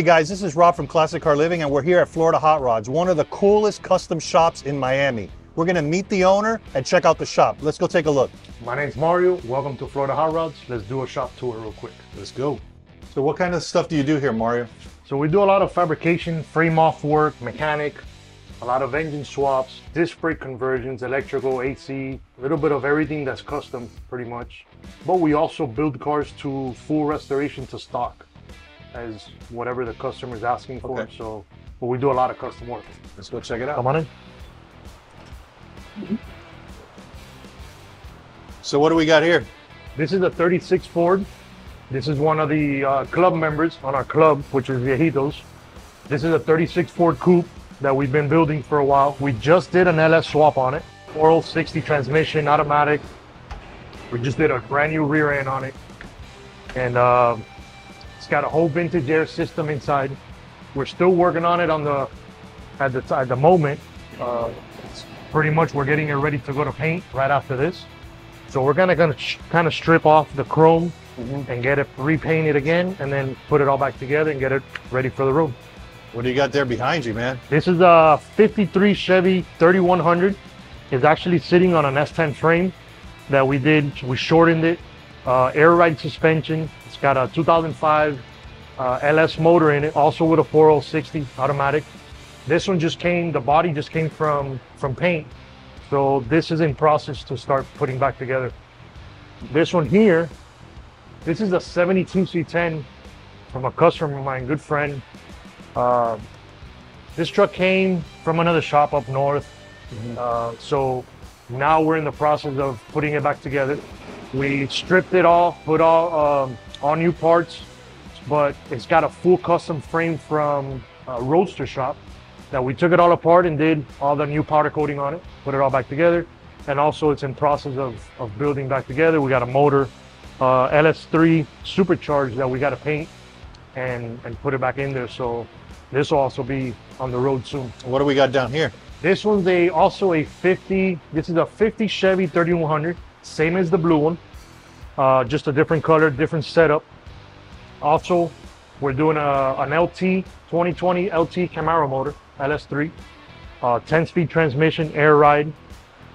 Hey guys, this is Rob from Classic Car Living, and we're here at Florida Hot Rods, one of the coolest custom shops in Miami. We're gonna meet the owner and check out the shop. Let's go take a look. My name's Mario. Welcome to Florida Hot Rods. Let's do a shop tour real quick. Let's go. So, what kind of stuff do you do here, Mario? So we do a lot of fabrication, frame off work, mechanic, a lot of engine swaps, disc brake conversions, electrical, AC, a little bit of everything that's custom pretty much. But we also build cars to full restoration to stock as whatever the customer is asking for. Okay. So but we do a lot of custom work. Let's go check it out. Come on in. So, what do we got here? This is a 36 Ford. This is one of the uh, club members on our club, which is Viejitos. This is a 36 Ford Coupe that we've been building for a while. We just did an LS swap on it. 460 transmission, automatic. We just did a brand new rear end on it. And um it's got a whole vintage air system inside. We're still working on it on the at the at the moment. Uh, pretty much we're getting it ready to go to paint right after this. So we're gonna gonna kind of strip off the chrome and get it repainted again, and then put it all back together and get it ready for the road. What do you got there behind you, man? This is a 53 Chevy 3100. It's actually sitting on an S10 frame that we did. We shortened it. Uh, air ride suspension. It's got a 2005 uh, LS motor in it, also with a 4L60 automatic. This one just came. The body just came from from paint, so this is in process to start putting back together. This one here, this is a 72 C10 from a customer of mine, good friend. Uh, this truck came from another shop up north. Uh, so now we're in the process of putting it back together. We stripped it all, put all um, all new parts, but it's got a full custom frame from a Roadster shop that we took it all apart and did all the new powder coating on it, put it all back together. And also it's in process of, of building back together. We got a motor, uh, LS3 supercharged that we got to paint and, and put it back in there. So this will also be on the road soon. What do we got down here? This one's a also a 50. This is a 50 Chevy 3100, same as the blue one, uh, just a different color, different setup. Also, we're doing a, an LT 2020 LT Camaro motor, LS3, uh, 10-speed transmission, air ride.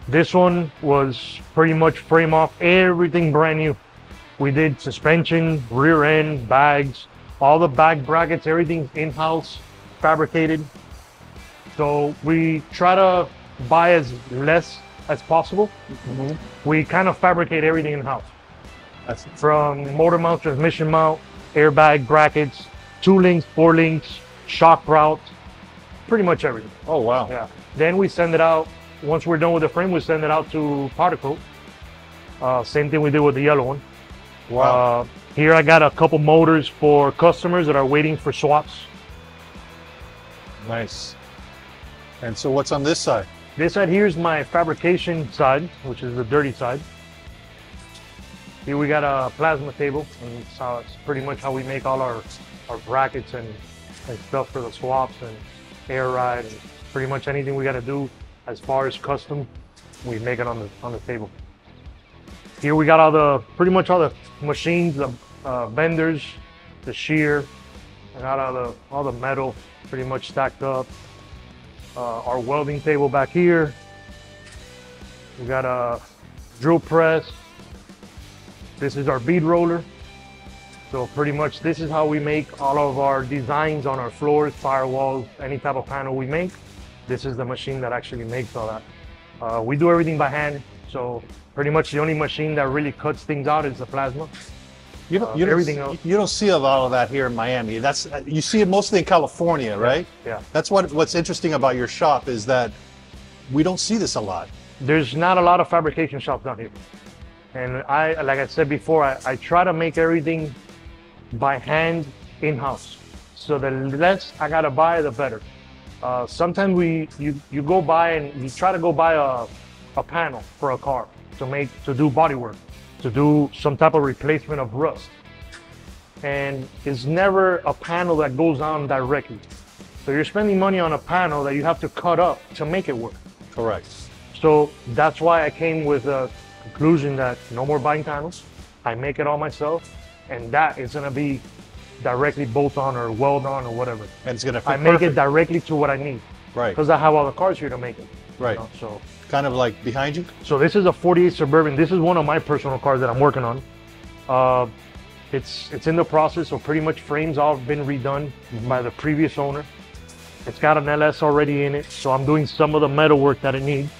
This one was pretty much frame off, everything brand new. We did suspension, rear end, bags, all the back brackets, everything in-house, fabricated. So we try to buy as less as possible. We kind of fabricate everything in house. That's From motor mount, transmission mount, airbag brackets, two links, four links, shock route, pretty much everything. oh wow. Yeah. Then we send it out. Once we're done with the frame, we send it out to powder coat. Uh, same thing we did with the yellow one. Wow. Uh, here I got a couple motors for customers that are waiting for swaps. nice. And so, what's on this side? This side here is my fabrication side, which is the dirty side. Here we got a plasma table, and how, it's pretty much how we make all our, our brackets and, and stuff for the swaps and air ride, and pretty much anything we got to do as far as custom, we make it on the on the table. Here we got all the pretty much all the machines, the uh, benders, the shear, I got all the all the metal pretty much stacked up uh, our welding table back here. We got a drill press. This is our bead roller. So pretty much this is how we make all of our designs on our floors, firewalls, any type of panel we make. This is the machine that actually makes all that. Uh, we do everything by hand. So pretty much the only machine that really cuts things out is the plasma. You don't, Uh, you don't, everything else. You don't see a lot of that here in Miami. That's you see it mostly in California, right? Yeah. That's what what's interesting about your shop is that we don't see this a lot. there's not a lot of fabrication shops down here. And I, like I said before, I, I try to make everything by hand in-house. So the less I gotta buy, the better. Uh, sometimes we, you, you go buy and you try to go buy a, a panel for a car to make, to do body work, to do some type of replacement of rust. And it's never a panel that goes on directly. So you're spending money on a panel that you have to cut up to make it work. Correct. So that's why I came with a conclusion that no more buying panels. I make it all myself, and that is gonna be directly bolt on or weld on or whatever. And it's gonna fit I make perfect. it directly to what I need right, because I have all the cars here to make it. you right. know, So, Kind of like behind you. so this is a 48 Suburban. This is one of my personal cars that I'm working on. Uh, it's it's in the process, so pretty much frames all been redone by the previous owner. It's got an LS already in it, so I'm doing some of the metal work that it needs.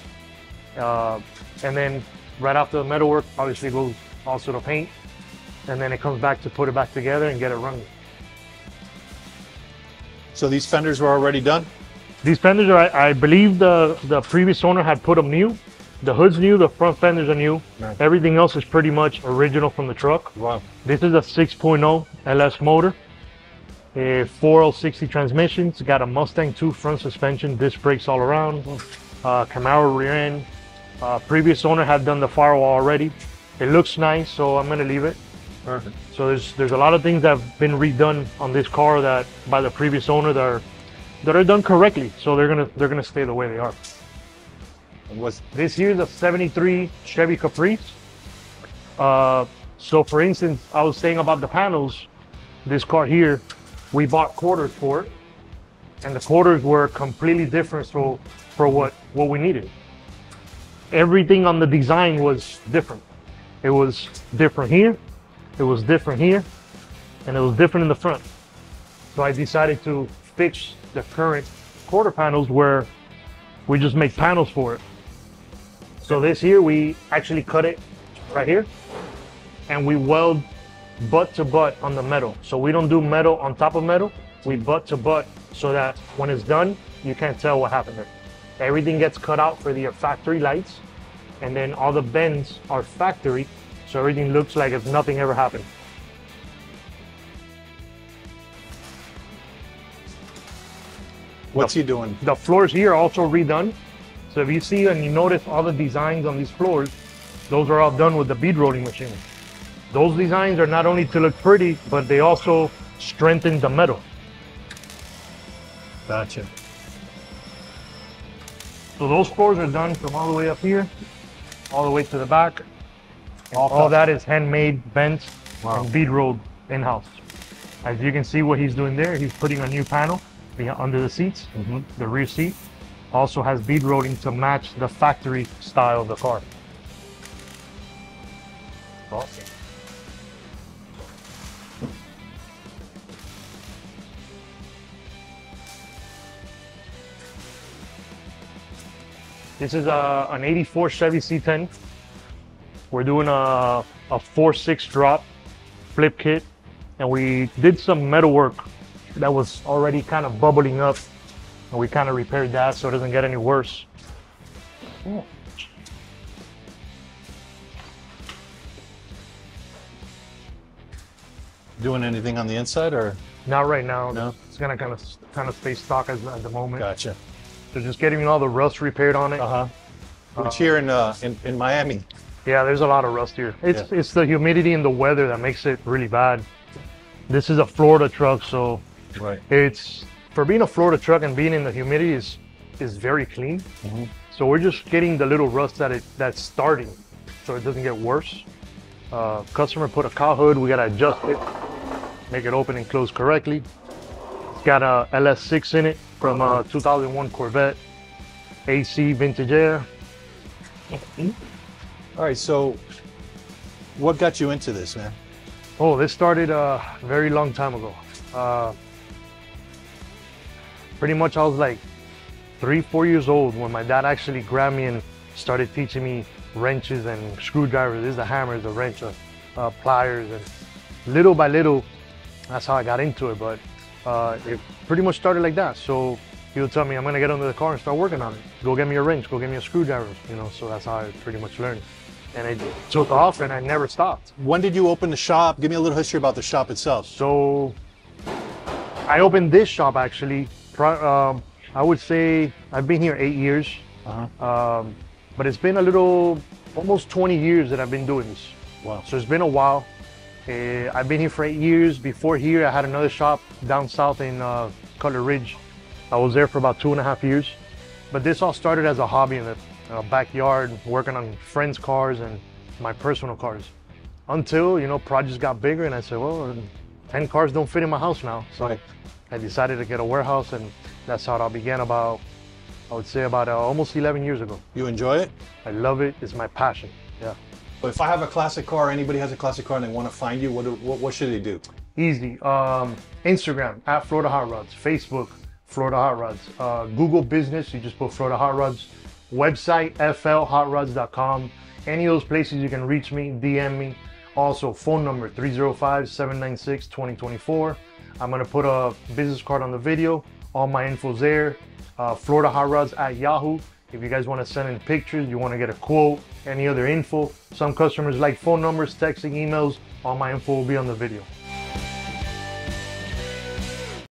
Uh, and then right after the metal work, obviously goes also the paint, and then it comes back to put it back together and get it running. So these fenders were already done. These fenders are, I, I believe the the previous owner had put them new. The hood's new, the front fenders are new. Right. Everything else is pretty much original from the truck. Wow. This is a 6.0 LS motor, a 4L60 transmission. It's got a Mustang 2 front suspension, disc brakes all around, uh, Camaro rear end. Uh, previous owner had done the firewall already. It looks nice, so I'm gonna leave it. Perfect. So there's there's a lot of things that have been redone on this car that by the previous owner that are that are done correctly. So they're gonna they're gonna stay the way they are. Was This here is a 73 Chevy Caprice. Uh, so for instance, I was saying about the panels, this car here, we bought quarters for it. And the quarters were completely different so for what, what we needed. Everything on the design was different. It was different here, it was different here, and it was different in the front. So I decided to fix the current quarter panels where we just make panels for it. So this here, we actually cut it right here and we weld butt to butt on the metal. So we don't do metal on top of metal, we butt to butt so that when it's done, you can't tell what happened there. Everything gets cut out for the factory lights and then all the bends are factory. So everything looks like if nothing ever happened. What's he doing? The floors here are also redone. So if you see and you notice all the designs on these floors, those are all done with the bead rolling machine. Those designs are not only to look pretty, but they also strengthen the metal. Gotcha. So those floors are done from all the way up here, all the way to the back. All All that is handmade, bent, Wow. and bead rolled in-house. As you can see what he's doing there, he's putting a new panel under the seats. Mhm. The rear seat also has bead rolling to match the factory style of the car. Awesome. This is a, an 84 Chevy C10. We're doing a, a 4-6 drop flip kit. And we did some metal work that was already kind of bubbling up. And we kind of repaired that so it doesn't get any worse. Doing anything on the inside or? Not right now. No? It's gonna kind of kind of stay stock as, at the moment. Gotcha. So just getting all the rust repaired on it. Uh huh. Which here in uh in, in Miami. Yeah, there's a lot of rust here. It's it's the humidity and the weather that makes it really bad. This is a Florida truck, so Right. it's for being a Florida truck and being in the humidity is is very clean. Mhm. So we're just getting the little rust that it that's starting, so it doesn't get worse. Uh, customer put a cowl hood, we gotta adjust it, make it open and close correctly. It's got a LS6 in it from a 2001 Corvette, AC vintage air. All right. So, what got you into this, man? Oh, this started a very long time ago. Uh, pretty much, I was like three, four years old when my dad actually grabbed me and started teaching me wrenches and screwdrivers. This is the hammers, the wrench, uh, uh, pliers, and little by little, that's how I got into it. But uh, it pretty much started like that. So he would tell me, "I'm gonna get under the car and start working on it. Go get me a wrench. Go get me a screwdriver." You know, so that's how I pretty much learned. And it took off, and I never stopped. When did you open the shop? Give me a little history about the shop itself. So I opened this shop actually. Um, I would say I've been here eight years, Uh-huh. um, but it's been a little, almost 20 years that I've been doing this. Wow. So it's been a while. Uh, I've been here for eight years. Before here, I had another shop down south in uh, Cutler Ridge. I was there for about two and a half years. But this all started as a hobby in the uh, backyard, working on friends' cars and my personal cars. Until you know projects got bigger, and I said, well, 10 cars don't fit in my house now. So Right. I decided to get a warehouse and that's how it all began about, I would say about uh, almost 11 years ago. You enjoy it? I love it. It's my passion. Yeah. But if I have a classic car, anybody has a classic car and they want to find you, what, do, what, what should they do? Easy. Um, Instagram at Florida Hot Rods. Facebook, Florida Hot Rods. Uh, Google Business, you just put Florida Hot Rods. Website, flhotrods.com. Any of those places you can reach me, DM me. Also, phone number 305 796 2024. I'm to put a business card on the video. All my info's there. Uh, Florida Hot Rods at Yahoo. If you guys want to send in pictures, you want to get a quote, any other info. Some customers like phone numbers, texting, emails. All my info will be on the video.